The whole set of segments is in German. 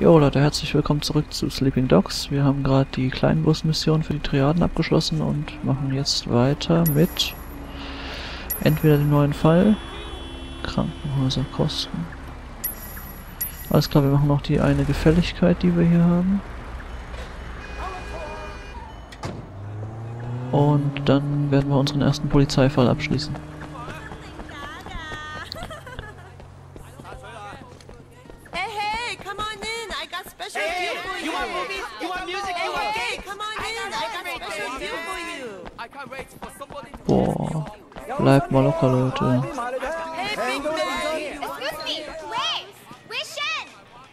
Jo Leute, herzlich willkommen zurück zu Sleeping Dogs. Wir haben gerade die Kleinbus-Mission für die Triaden abgeschlossen und machen jetzt weiter mit entweder dem neuen Fall, Krankenhäuser kosten. Alles klar, wir machen noch die eine Gefälligkeit, die wir hier haben. Und dann werden wir unseren ersten Polizeifall abschließen.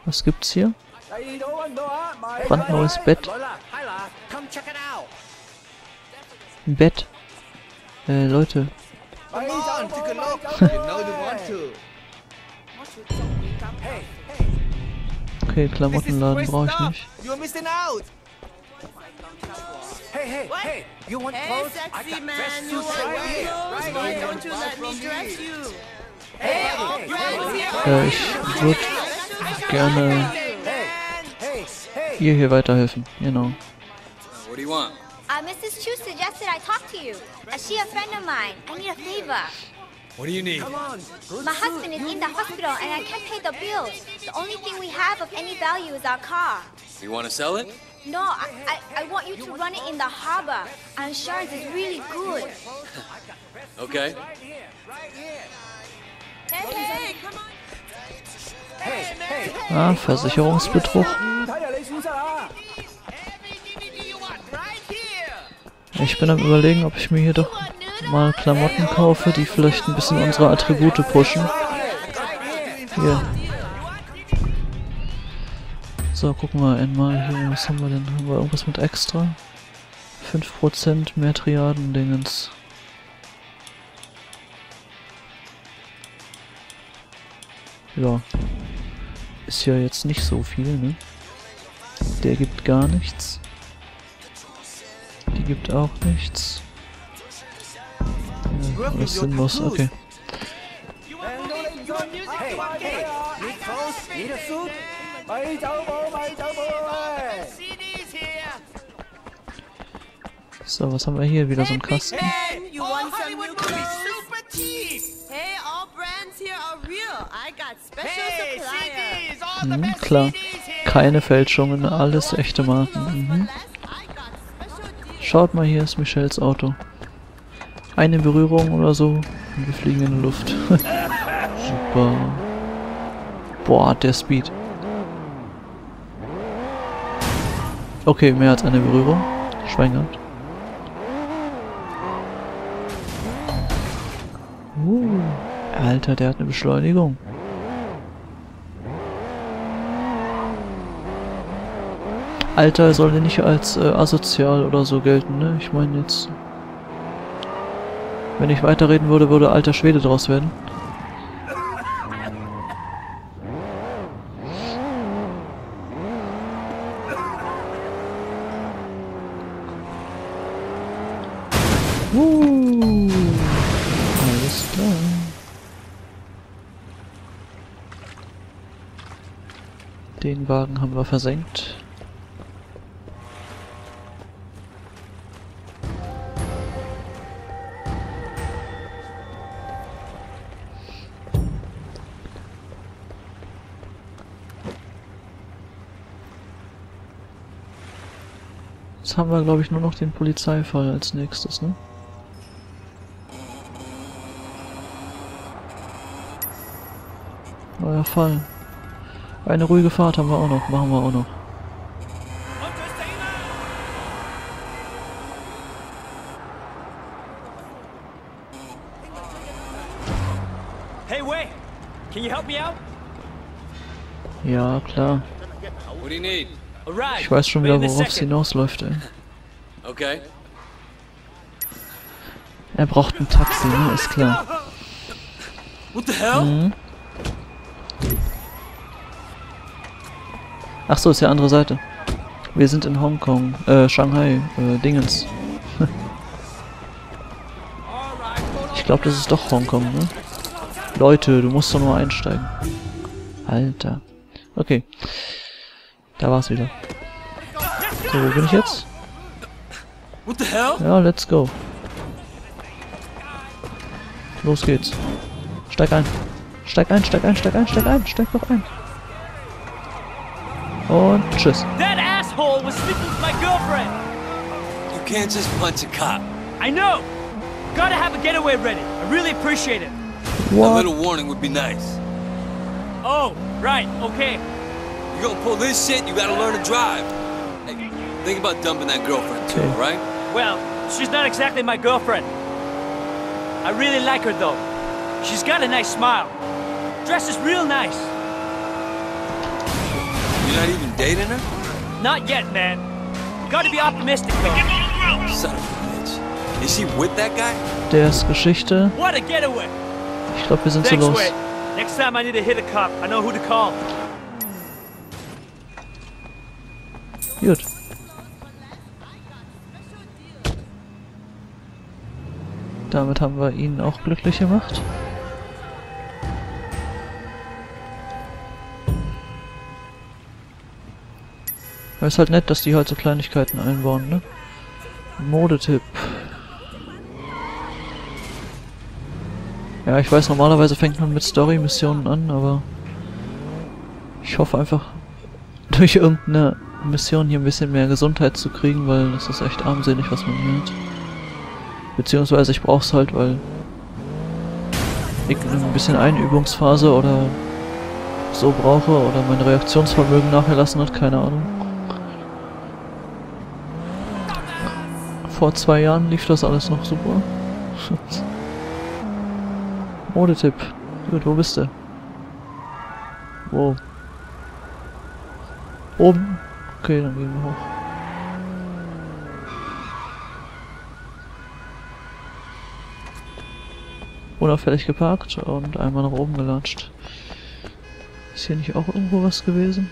Was gibt's hier? Brandneues Bett. come check it out. Ein Bett. Äh, Leute. Come on, take a look. you know you want to. Hey, hey, Okay, this is Klamottenladen great brauche ich stuff. nicht. You're missing out. Hey, hey, What? hey! You want Hey, clothes? I sexy got man. fresh You suits want right here. clothes? Right Why here. don't you Buy let from me dress me. you? Hey, all hey, friends hey, here hey, Äh, ich würde gerne hey, hey, hey. Ihr hier weiterhelfen. Genau. What do you want? Uh, Mrs. Chu suggested I talk to you. Uh, she a friend of mine. I need a favor. What do you need? Come on, My husband is in the hospital and I can't pay the bills. The only thing we have of any value is our car. You want to sell it? No, I, I, I want you to run it in the harbor. Our insurance is really good. Okay. Hey, hey, come on. Ah, Versicherungsbetrug. Ich bin am überlegen, ob ich mir hier doch mal Klamotten kaufe, die vielleicht ein bisschen unsere Attribute pushen. Hier. So, gucken wir einmal hier. Was haben wir denn? Haben wir irgendwas mit extra? 5% mehr Triaden-Dingens. Ja. Ist ja jetzt nicht so viel, ne? Der gibt gar nichts. Die gibt auch nichts. Ja, alles sinnlos, okay. So, was haben wir hier? Wieder so ein Kasten. Mhm, klar. Keine Fälschungen, alles echte Marken. Mhm. Schaut mal, hier ist Michelles Auto. Eine Berührung oder so und wir fliegen in die Luft. Super. Boah, der Speed. Okay, mehr als eine Berührung. Schwein gehabt. Uh, Alter, der hat eine Beschleunigung. Alter soll ja nicht als äh, asozial oder so gelten, ne? Ich meine jetzt... Wenn ich weiterreden würde, würde alter Schwede draus werden. Uh, alles klar. Den Wagen haben wir versenkt. Jetzt haben wir, glaube ich, nur noch den Polizeifall als nächstes, ne? Neuer Fall. Eine ruhige Fahrt haben wir auch noch, machen wir auch noch. Hey, wait! Can you help me out? Ja, klar. What do you need? Ich weiß schon wieder, worauf es hinausläuft, ey. Okay. Er braucht ein Taxi, ne? Ist klar. What the hell? Mhm. Ach so, ist ja andere Seite. Wir sind in Hongkong, äh, Shanghai, äh, Dingens. ich glaube, das ist doch Hongkong, ne? Leute, du musst doch nur einsteigen. Alter. Okay. Da war's wieder. So, wo bin ich jetzt? What the hell? Ja, let's go. Los geht's. Steig ein. Steig ein, steig ein, steig ein, steig ein, steig doch ein. Und tschüss. That asshole was sleeping with my girlfriend. You can't just punch a cop. I know. Gotta have a getaway ready. I really appreciate it. A What? little warning would be nice. Oh, right. Okay. You gonna pull this shit, you gotta learn to drive. Hey, think about dumping that girlfriend too, Okay. alright? Well, she's not exactly my girlfriend. I really like her though. She's got a nice smile. Dresses real nice. You're not even dating her? Not yet, man. Gotta be optimistic though. Son of a bitch. Is she with that guy? Der ist Geschichte. What a getaway. Ich glaube, wir sind zu los. Wade. Next time I need to hit a cop, I know who to call. Damit haben wir ihn auch glücklich gemacht. Aber ist halt nett, dass die halt so Kleinigkeiten einbauen, ne? Modetipp. Ja, ich weiß, normalerweise fängt man mit Story-Missionen an, aber ich hoffe einfach, durch irgendeine Mission hier ein bisschen mehr Gesundheit zu kriegen, weil das ist echt armselig, was man hat. Beziehungsweise ich brauch's halt, weil ich ein bisschen Einübungsphase oder so brauche oder mein Reaktionsvermögen nachgelassen hat, keine Ahnung. Vor zwei Jahren lief das alles noch super. Modetipp. Gut, wo bist du? Wo? Oben? Okay, dann gehen wir hoch. Unauffällig geparkt und einmal nach oben gelatscht. Ist hier nicht auch irgendwo was gewesen?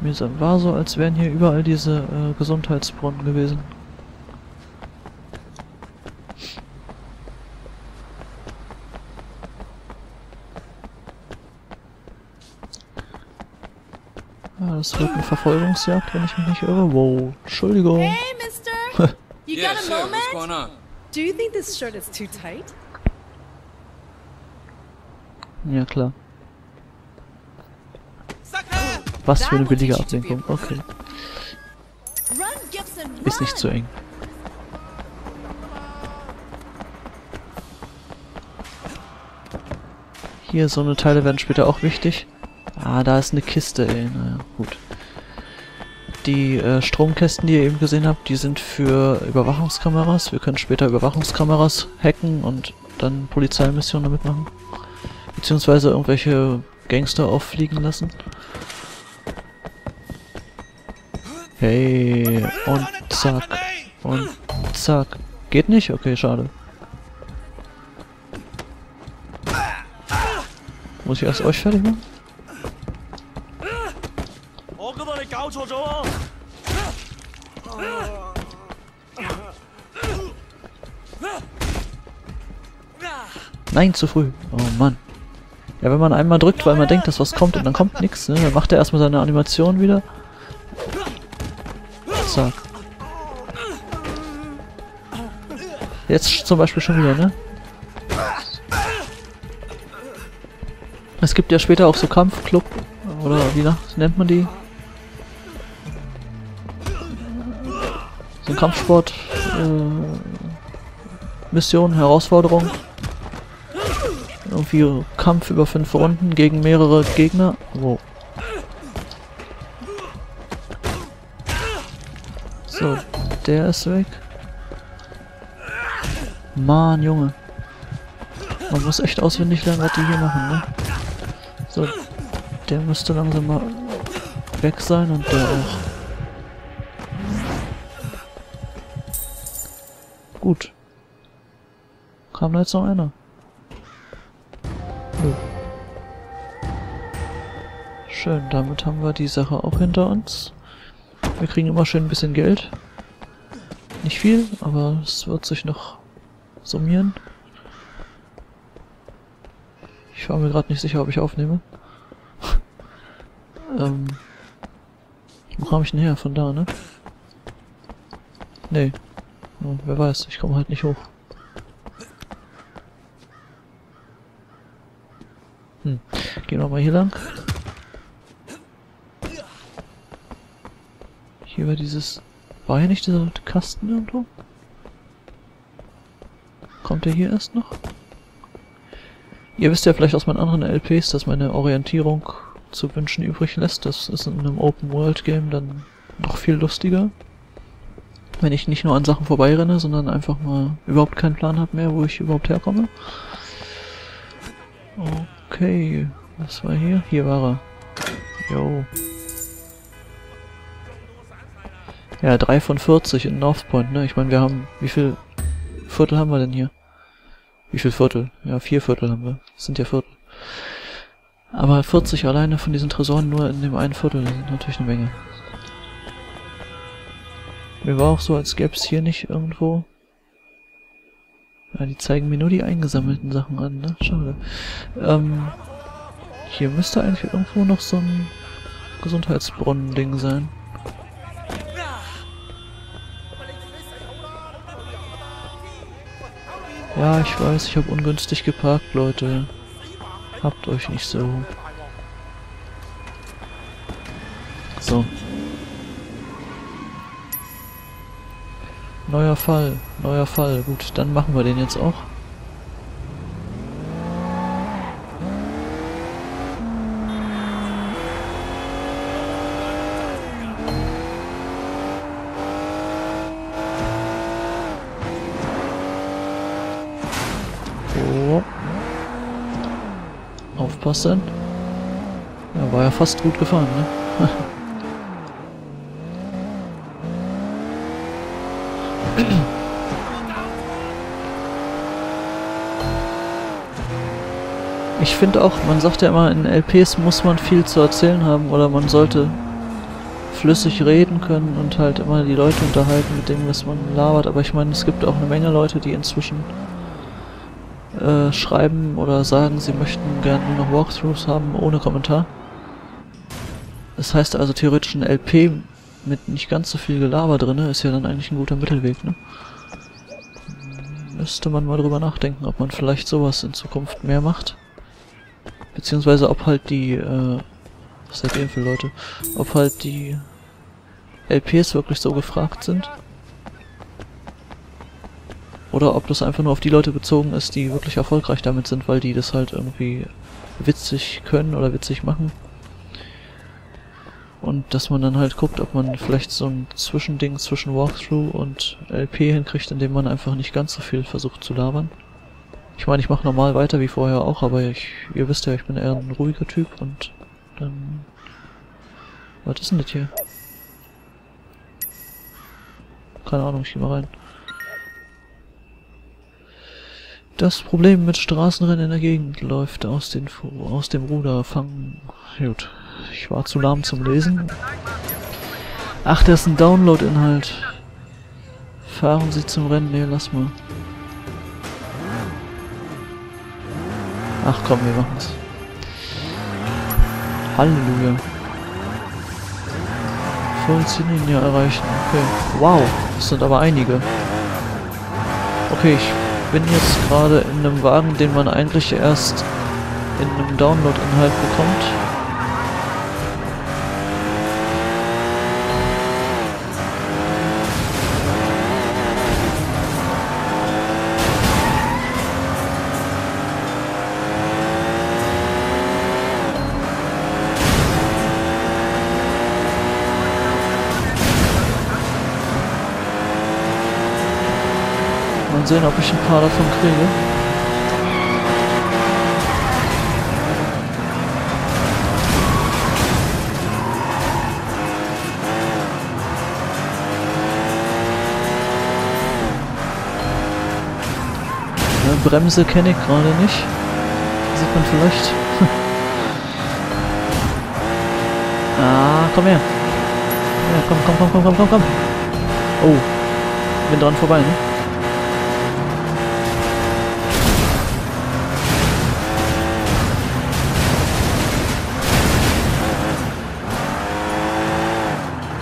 Mir war so, als wären hier überall diese äh, Gesundheitsbrunnen gewesen. Ah, das wird eine Verfolgungsjagd, wenn ich mich nicht irre. Wow, Entschuldigung. You yeah, got a sure. moment? What's going on? Do you think this shirt is too tight? Ja, klar. Was für eine billige Ablenkung. Okay. Ist nicht zu eng. Hier, so eine Teile werden später auch wichtig. Ah, da ist eine Kiste, ey. Naja, gut. Die äh, Stromkästen, die ihr eben gesehen habt, die sind für Überwachungskameras. Wir können später Überwachungskameras hacken und dann Polizeimissionen damit machen. Beziehungsweise irgendwelche Gangster auffliegen lassen. Hey, und zack. Und zack. Geht nicht? Okay, schade. Muss ich erst euch fertig machen? Nein, zu früh. Oh Mann. Ja, wenn man einmal drückt, weil man denkt, dass was kommt und dann kommt nichts, ne? Dann macht er erstmal seine Animation wieder. Zack. Jetzt zum Beispiel schon wieder, ne? Es gibt ja später auch so Kampfclub, oder wie nennt man die? So ein Kampfsport, äh, Mission, Herausforderung. Irgendwie Kampf über fünf Runden gegen mehrere Gegner. Wow. So, der ist weg. Mann, Junge. Man muss echt auswendig lernen, was die hier machen, ne? So, der müsste langsam mal weg sein und der auch. Gut. Kam da jetzt noch einer? Schön, damit haben wir die Sache auch hinter uns. Wir kriegen immer schön ein bisschen Geld. Nicht viel, aber es wird sich noch summieren. Ich war mir gerade nicht sicher, ob ich aufnehme. ähm. Wo kam ich denn her? Von da, ne? Nee. Ja, wer weiß, ich komme halt nicht hoch. Hm. Gehen wir mal hier lang. War dieses... War hier nicht dieser Kasten irgendwo? Kommt der hier erst noch? Ihr wisst ja vielleicht aus meinen anderen LPs, dass meine Orientierung zu wünschen übrig lässt. Das ist in einem Open-World-Game dann noch viel lustiger. Wenn ich nicht nur an Sachen vorbeirenne, sondern einfach mal überhaupt keinen Plan habe mehr, wo ich überhaupt herkomme. Okay, was war hier? Hier war er. Jo. Ja, 3 von 40 in North Point, ne? Ich meine, wir haben... Wie viel Viertel haben wir denn hier? Wie viel Viertel? Ja, vier Viertel haben wir. Das sind ja Viertel. Aber 40 alleine von diesen Tresoren nur in dem einen Viertel sind natürlich eine Menge. Mir war auch so, als gäbe es hier nicht irgendwo... Ja, die zeigen mir nur die eingesammelten Sachen an, ne? Schade. Ähm, hier müsste eigentlich irgendwo noch so ein Gesundheitsbrunnen-Ding sein. Ja, ich weiß, ich habe ungünstig geparkt, Leute. Habt euch nicht so. So. Neuer Fall, neuer Fall. Gut, dann machen wir den jetzt auch. Aufpassen. Ja, war ja fast gut gefahren, ne? Ich finde auch, man sagt ja immer, in LPs muss man viel zu erzählen haben oder man sollte flüssig reden können und halt immer die Leute unterhalten mit dem, was man labert. Aber ich meine, es gibt auch eine Menge Leute, die inzwischen äh, schreiben oder sagen, sie möchten gerne nur noch Walkthroughs haben ohne Kommentar. Das heißt also theoretisch ein LP mit nicht ganz so viel Gelaber drin ist ja dann eigentlich ein guter Mittelweg, ne? Müsste man mal drüber nachdenken, ob man vielleicht sowas in Zukunft mehr macht. Beziehungsweise ob halt die, äh, was seid ihr für Leute? Ob halt die LPs wirklich so gefragt sind. Oder ob das einfach nur auf die Leute bezogen ist, die wirklich erfolgreich damit sind, weil die das halt irgendwie witzig können oder witzig machen. Und dass man dann halt guckt, ob man vielleicht so ein Zwischending zwischen Walkthrough und LP hinkriegt, indem man einfach nicht ganz so viel versucht zu labern. Ich meine, ich mache normal weiter wie vorher auch, aber ich, ihr wisst ja, ich bin eher ein ruhiger Typ und dann... Was ist denn das hier? Keine Ahnung, ich geh mal rein. Das Problem mit Straßenrennen in der Gegend läuft aus, den, aus dem Ruder. Fangen. Gut. Ich war zu lahm zum Lesen. Ach, das ist ein Download-Inhalt. Fahren Sie zum Rennen? Nee, lass mal. Ach komm, wir machen's. Halleluja. Voll Ziellinie erreichen. Okay. Wow, das sind aber einige. Okay, ich bin jetzt gerade in einem Wagen, den man eigentlich erst in einem Download-Inhalt bekommt. Mal sehen, ob ich ein paar davon kriege. Ja, Bremse kenne ich gerade nicht. Sieht man vielleicht. ah, komm her. Ja, komm, komm, komm, komm, komm, komm, komm. Oh, bin dran vorbei, ne?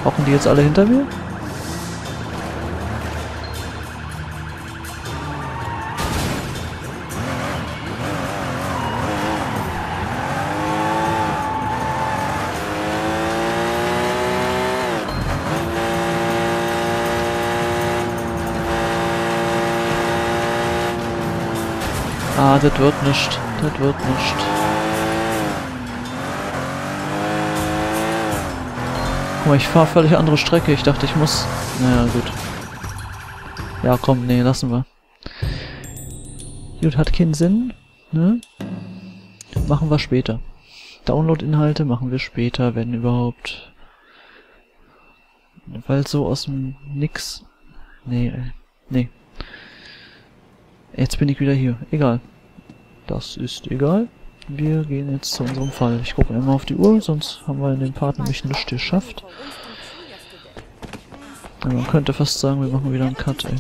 Hocken die jetzt alle hinter mir? Ah, das wird nicht. Das wird nicht. Guck mal, ich fahre völlig andere Strecke. Ich dachte, ich muss... Naja, gut. Ja, komm, nee, lassen wir. Gut, hat keinen Sinn, ne? Machen wir später. Download-Inhalte machen wir später, wenn überhaupt. Weil so aus dem Nix... Nee, äh, nee. Jetzt bin ich wieder hier. Egal. Das ist egal. Wir gehen jetzt zu unserem Fall. Ich gucke einmal auf die Uhr, sonst haben wir in dem Part nämlich nichts geschafft. Ja, man könnte fast sagen, wir machen wieder einen Cut, ey.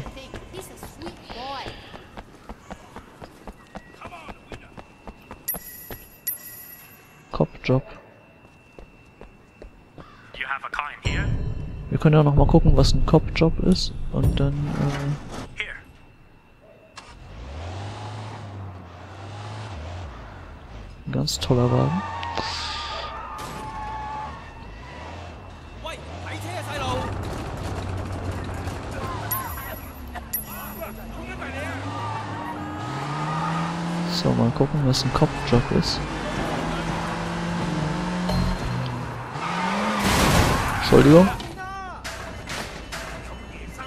Cop-Job. Wir können ja noch mal gucken, was ein Cop-Job ist. Und dann, äh, Here. ein ganz toller Wagen. So, mal gucken, was ein Kopfjob ist. Entschuldigung.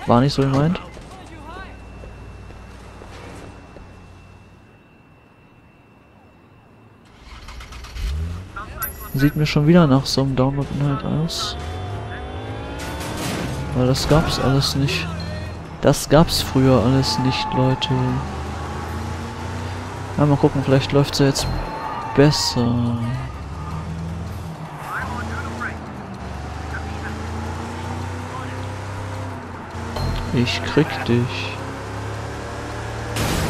War nicht so gemeint. Sieht mir schon wieder nach so einem Download-Inhalt aus. Weil das gab's alles nicht. Das gab's früher alles nicht, Leute. Ja, mal gucken, vielleicht läuft's ja jetzt besser. Ich krieg dich.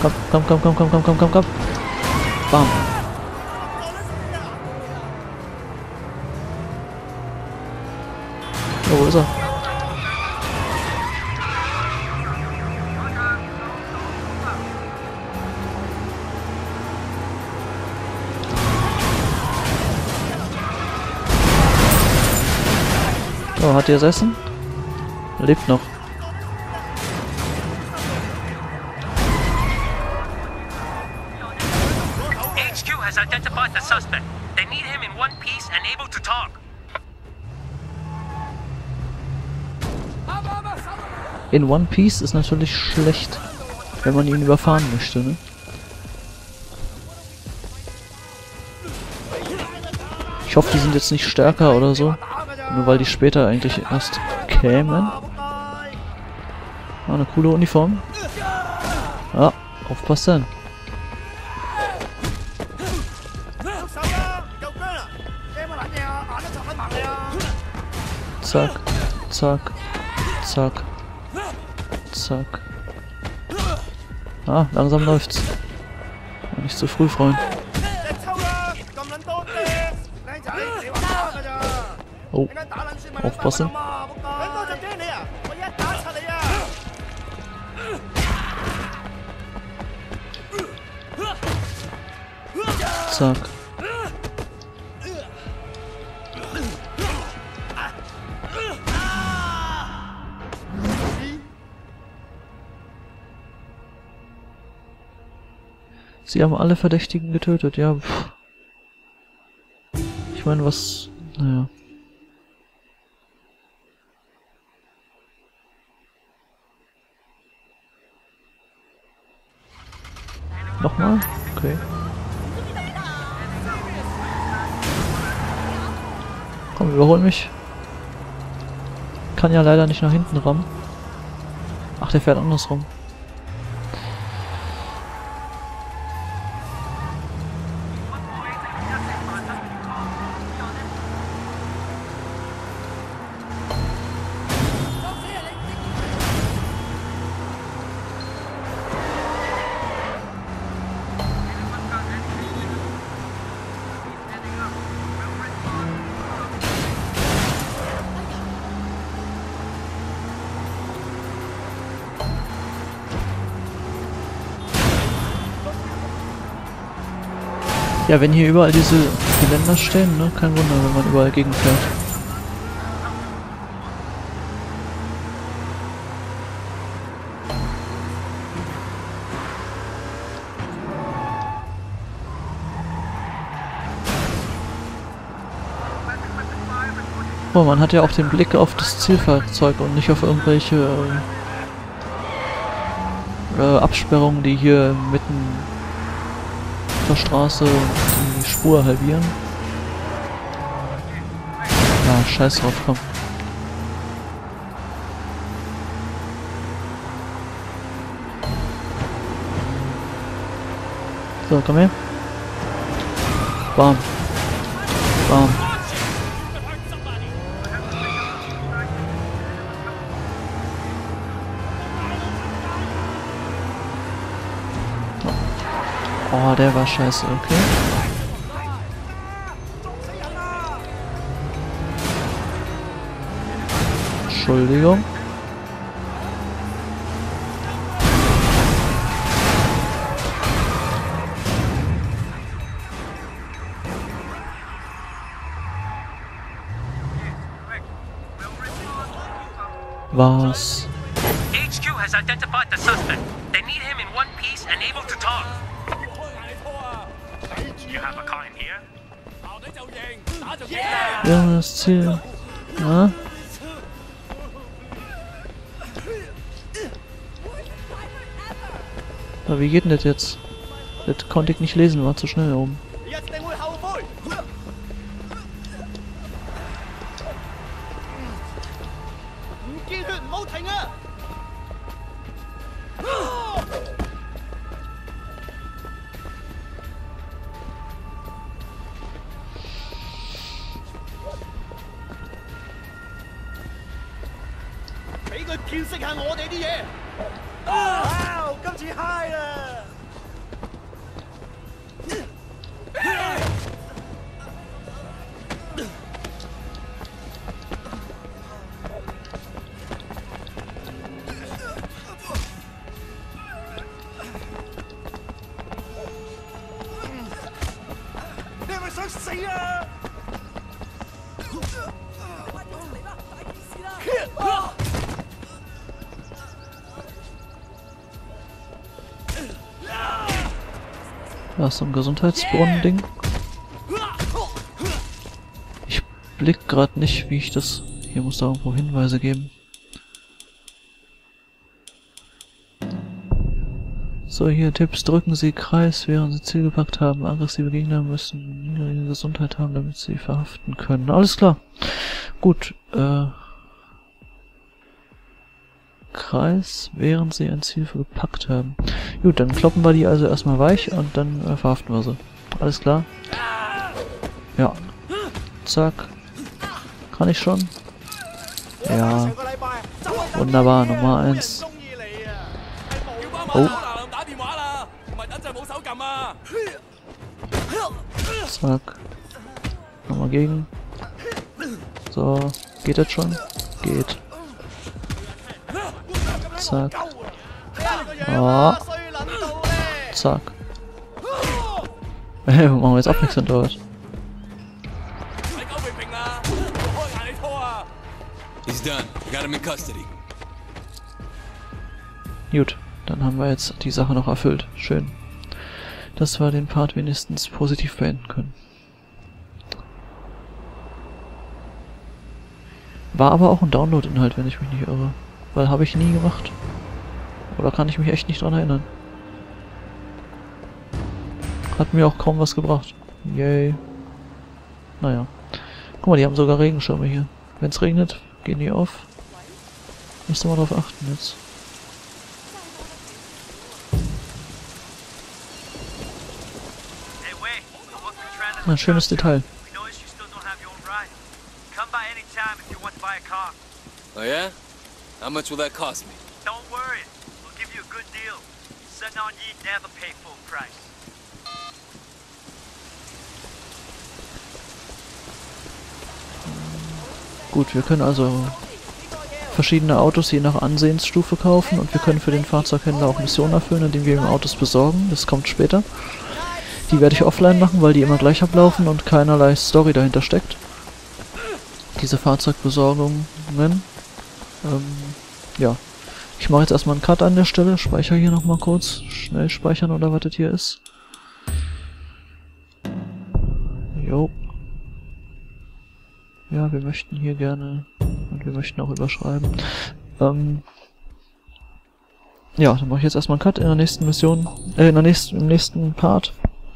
Komm, komm, komm, komm, komm, komm, komm, komm, komm. Bam. Oh, hat ihr das Essen? Lebt noch. HQ has identified the suspect. They need him in one piece and able to talk. In One Piece ist natürlich schlecht, wenn man ihn überfahren möchte, ne? Ich hoffe, die sind jetzt nicht stärker oder so. Nur weil die später eigentlich erst kämen. Ah, eine coole Uniform. Ja, aufpassen. Zack, zack, zack, zack. Ah, langsam läuft's. Nicht zu früh, Freund. Oh, aufpassen. Zack. Sie haben alle Verdächtigen getötet, ja. Pff. Ich meine, was... Naja. Nochmal? Okay. Komm, überhol mich. Kann ja leider nicht nach hinten rammen. Ach, der fährt andersrum. Ja, wenn hier überall diese Geländer stehen, ne? Kein Wunder, wenn man überall gegenfährt. Oh, man hat ja auch den Blick auf das Zielfahrzeug und nicht auf irgendwelche äh, äh, Absperrungen, die hier mitten der Straße die Spur halbieren. Ja, scheiß drauf, komm. So, komm her. Bam. Bam. Oh, der war scheiße, okay. Entschuldigung. Ja, das Ziel. Ja? Aber wie geht denn das jetzt? Das konnte ich nicht lesen, war zu schnell oben. Ist so ein Gesundheitsbrunnen-Ding. Ich blick gerade nicht, wie ich das... Hier muss da irgendwo Hinweise geben. So, hier Tipps. Drücken Sie Kreis, während Sie Ziel gepackt haben. Aggressive Gegner müssen niedrige Gesundheit haben, damit sie verhaften können. Alles klar. Gut, äh... Kreis, während sie ein Ziel gepackt haben. Gut, dann kloppen wir die also erstmal weich und dann äh, verhaften wir sie. Alles klar. Ja. Zack. Kann ich schon? Ja. Wunderbar, Nummer 1. Oh. Zack. Nochmal gegen. So, geht das schon? Geht. Zack. Oh. Zack. Hey, machen wir jetzt abwechselnd oder was? Gut, dann haben wir jetzt die Sache noch erfüllt. Schön. Dass wir den Part wenigstens positiv beenden können. War aber auch ein Download-Inhalt, wenn ich mich nicht irre. Weil habe ich nie gemacht. Oder kann ich mich echt nicht dran erinnern. Hat mir auch kaum was gebracht. Yay. Naja. Guck mal, die haben sogar Regenschirme hier. Wenn es regnet, gehen die auf. Müsste man darauf achten jetzt. Ein schönes Detail. Oh yeah? How much will that cost me? Don't worry. We'll give you a good deal. Sun on ye never pay full price. Gut, wir können also verschiedene Autos je nach Ansehensstufe kaufen und wir können für den Fahrzeughändler auch Missionen erfüllen, indem wir ihm Autos besorgen. Das kommt später. Die werde ich offline machen, weil die immer gleich ablaufen und keinerlei Story dahinter steckt. Diese Fahrzeugbesorgungen. Ähm, ja. Ich mache jetzt erstmal einen Cut an der Stelle, speichere hier nochmal kurz. Schnell speichern oder was das hier ist. Ja, wir möchten hier gerne und wir möchten auch überschreiben. Ähm, ja, dann mache ich jetzt erstmal einen Cut in der nächsten Mission, äh, in der nächsten, im nächsten Part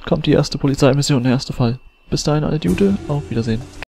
kommt die erste Polizeimission, der erste Fall. Bis dahin, alle Dude, auf Wiedersehen.